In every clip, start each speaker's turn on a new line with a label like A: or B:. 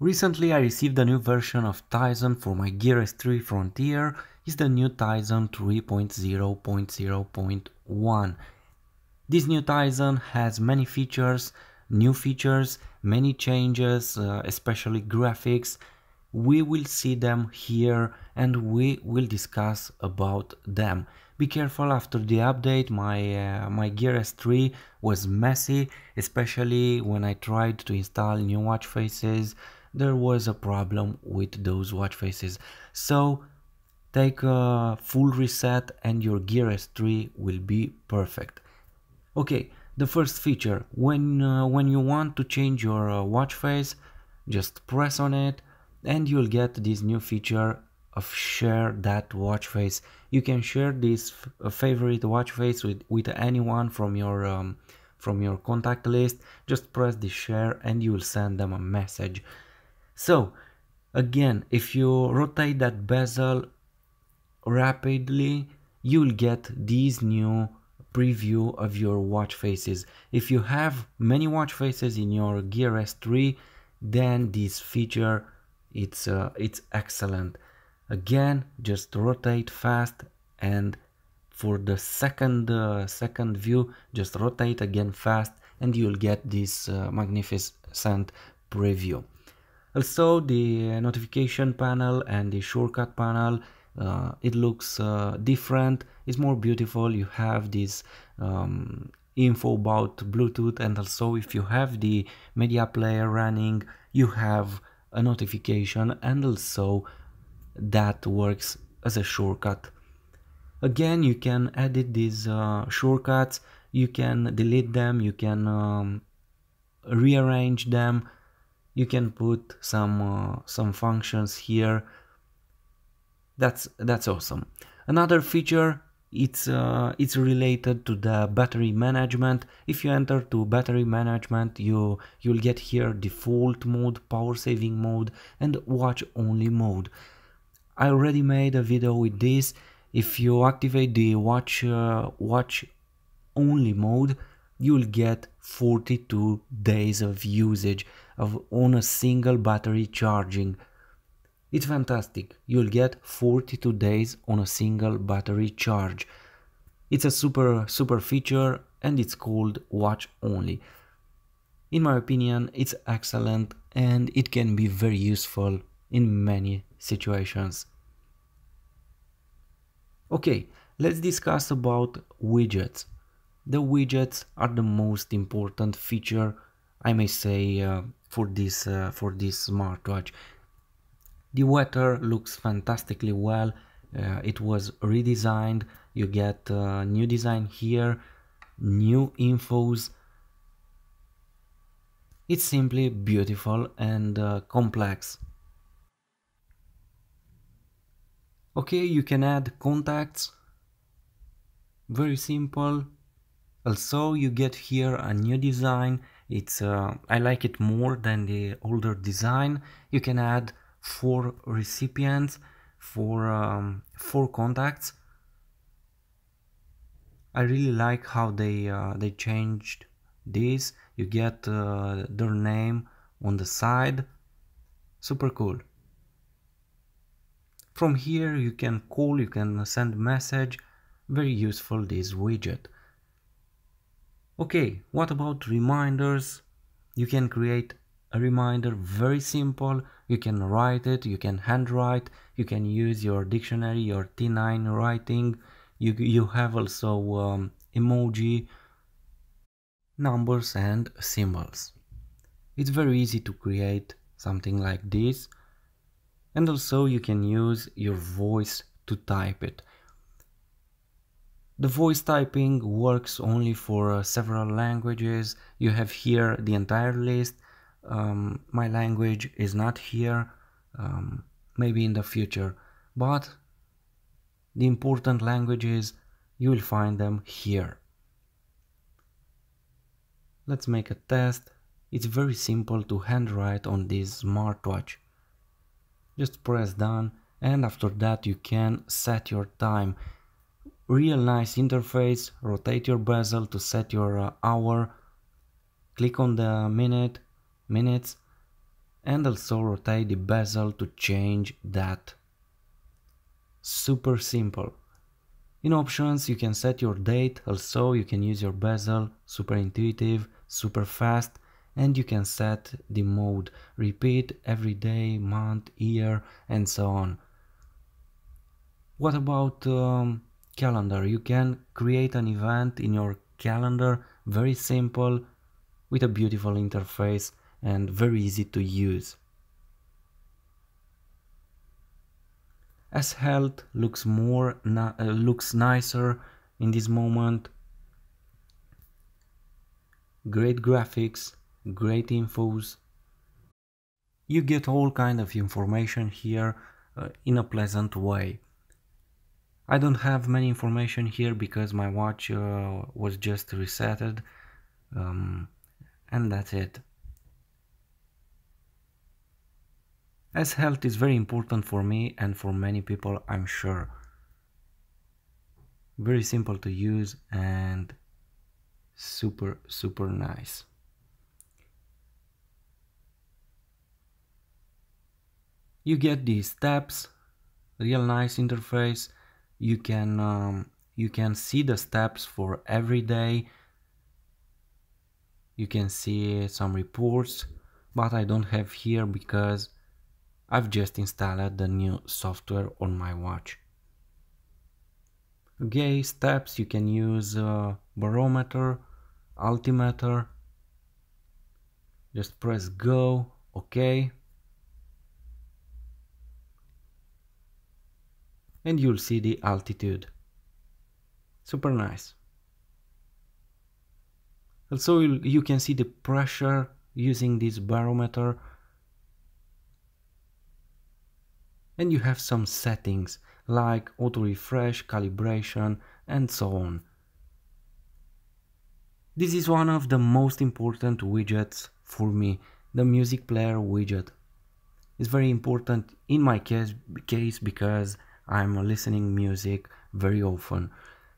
A: Recently I received a new version of Tizen for my Gear S3 Frontier, is the new Tizen 3.0.0.1. This new Tizen has many features, new features, many changes, uh, especially graphics. We will see them here and we will discuss about them. Be careful after the update, my, uh, my Gear S3 was messy, especially when I tried to install new watch faces there was a problem with those watch faces. So take a full reset and your Gear S3 will be perfect. Okay, the first feature, when, uh, when you want to change your uh, watch face, just press on it and you'll get this new feature of share that watch face. You can share this favorite watch face with, with anyone from your um, from your contact list. Just press the share and you will send them a message. So again, if you rotate that bezel rapidly, you'll get these new preview of your watch faces. If you have many watch faces in your Gear S3, then this feature it's uh, it's excellent. Again, just rotate fast and for the second uh, second view, just rotate again fast and you'll get this uh, magnificent preview. Also the notification panel and the shortcut panel uh, it looks uh, different. It's more beautiful. You have this um, info about Bluetooth and also if you have the media player running you have a notification and also that works as a shortcut. Again you can edit these uh, shortcuts. You can delete them. You can um, rearrange them you can put some uh, some functions here. That's that's awesome. Another feature it's uh, it's related to the battery management. If you enter to battery management you you'll get here default mode power saving mode and watch only mode. I already made a video with this. If you activate the watch uh, watch only mode you'll get 42 days of usage of on a single battery charging. It's fantastic. You'll get 42 days on a single battery charge. It's a super super feature and it's called watch only. In my opinion, it's excellent and it can be very useful in many situations. Okay, let's discuss about widgets. The widgets are the most important feature, I may say, uh, for this uh, for this smartwatch. The weather looks fantastically well. Uh, it was redesigned. You get uh, new design here, new infos. It's simply beautiful and uh, complex. Okay, you can add contacts. Very simple. Also, you get here a new design. It's uh, I like it more than the older design. You can add four recipients for um, four contacts. I really like how they uh, they changed this. You get uh, their name on the side. Super cool. From here you can call you can send message. Very useful this widget Okay, what about reminders? You can create a reminder very simple. You can write it, you can handwrite, you can use your dictionary, your T9 writing. You, you have also um, emoji, numbers and symbols. It's very easy to create something like this. And also you can use your voice to type it. The voice typing works only for uh, several languages. You have here the entire list. Um, my language is not here, um, maybe in the future, but the important languages, you will find them here. Let's make a test. It's very simple to handwrite on this smartwatch. Just press done and after that you can set your time real nice interface rotate your bezel to set your uh, hour click on the minute minutes and also rotate the bezel to change that. Super simple. In options you can set your date, also you can use your bezel, super intuitive, super fast, and you can set the mode, repeat every day, month, year, and so on. What about um, calendar? You can create an event in your calendar, very simple, with a beautiful interface and very easy to use. S Health looks more uh, looks nicer in this moment great graphics great infos you get all kind of information here uh, in a pleasant way I don't have many information here because my watch uh, was just resetted. Um, and that's it. S Health is very important for me and for many people I'm sure. Very simple to use and super super nice. You get these steps real nice interface you can um, you can see the steps for every day you can see some reports but I don't have here because I've just installed the new software on my watch. Okay, steps you can use uh, barometer, altimeter. Just press go, okay. And you'll see the altitude. Super nice. Also you can see the pressure using this barometer and you have some settings like auto refresh, calibration and so on. This is one of the most important widgets for me, the music player widget. It's very important in my case, case because I'm listening music very often.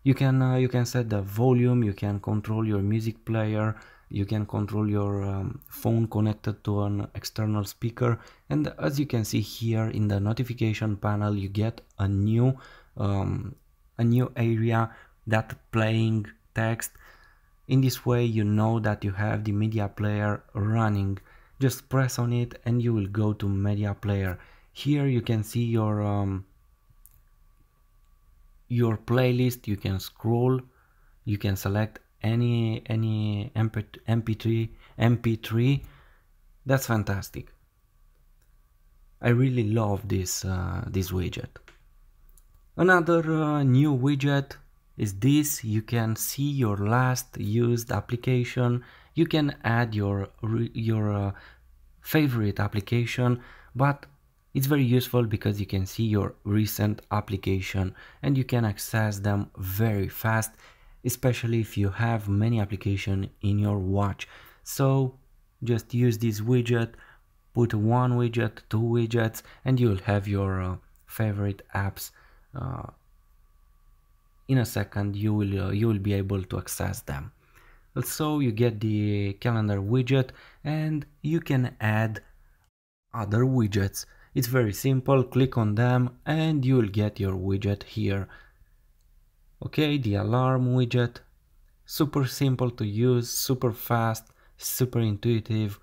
A: You can uh, you can set the volume, you can control your music player, you can control your um, phone connected to an external speaker and as you can see here in the notification panel you get a new um, a new area that playing text. In this way you know that you have the media player running. Just press on it and you will go to media player. Here you can see your um, your playlist you can scroll you can select any any MP, mp3 mp3 that's fantastic. I really love this uh, this widget. Another uh, new widget is this. You can see your last used application. You can add your your uh, favorite application but it's very useful because you can see your recent application and you can access them very fast especially if you have many applications in your watch. So just use this widget, put one widget, two widgets, and you'll have your uh, favorite apps. Uh, in a second, you will uh, you will be able to access them. Also, you get the calendar widget, and you can add other widgets. It's very simple. Click on them, and you will get your widget here. Okay, the alarm widget, super simple to use, super fast, super intuitive.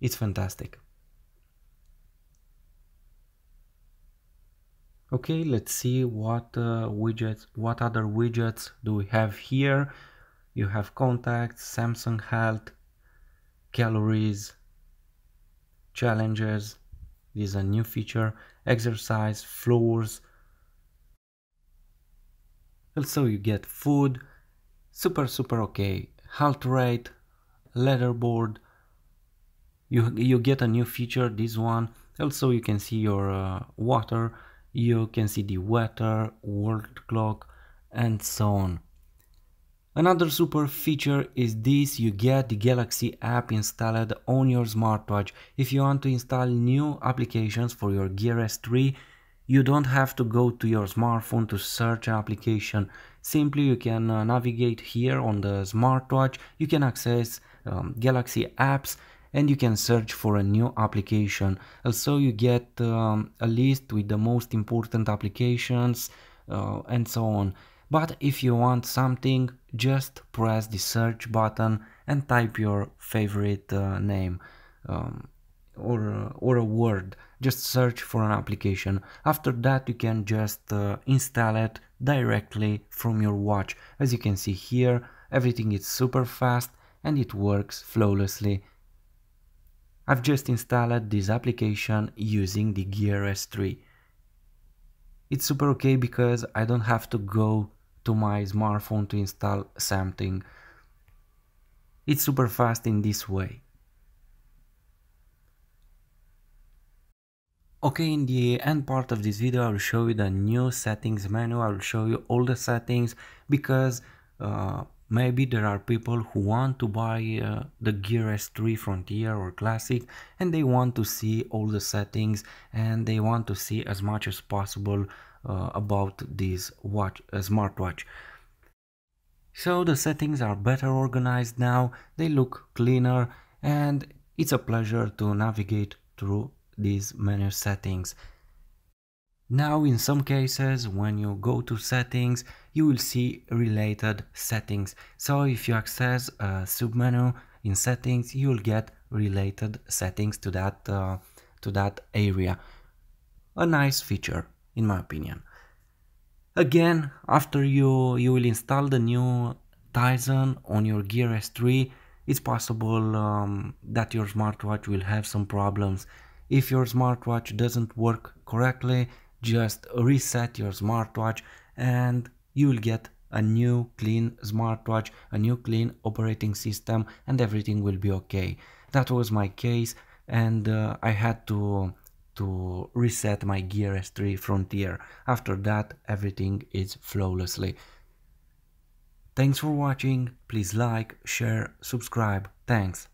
A: It's fantastic. Okay, let's see what uh, widgets, what other widgets do we have here. You have contacts, Samsung Health, calories, challenges, this is a new feature, exercise, floors, also you get food, super super okay, health rate, leaderboard, you, you get a new feature, this one, also you can see your uh, water, you can see the weather, world clock and so on. Another super feature is this, you get the Galaxy app installed on your smartwatch. If you want to install new applications for your Gear S3, you don't have to go to your smartphone to search an application. Simply you can uh, navigate here on the smartwatch. You can access um, Galaxy apps and you can search for a new application. Also you get um, a list with the most important applications uh, and so on. But if you want something, just press the search button and type your favorite uh, name um, or, or a word. Just search for an application. After that you can just uh, install it directly from your watch. As you can see here, everything is super fast and it works flawlessly. I've just installed this application using the Gear S3. It's super okay because I don't have to go to my smartphone to install something. It's super fast in this way. Okay, in the end part of this video I will show you the new settings menu, I will show you all the settings because uh, maybe there are people who want to buy uh, the Gear S3 Frontier or Classic and they want to see all the settings and they want to see as much as possible uh, about this watch, uh, smartwatch. So the settings are better organized now, they look cleaner and it's a pleasure to navigate through these menu settings. Now in some cases when you go to settings you will see related settings. So if you access a submenu in settings you will get related settings to that uh, to that area. A nice feature in my opinion. Again, after you, you will install the new Tizen on your Gear S3, it's possible um, that your smartwatch will have some problems. If your smartwatch doesn't work correctly, just reset your smartwatch and you will get a new clean smartwatch, a new clean operating system and everything will be okay. That was my case and uh, I had to to reset my Gear S3 Frontier. After that everything is flawlessly. Thanks for watching, please like, share, subscribe, thanks.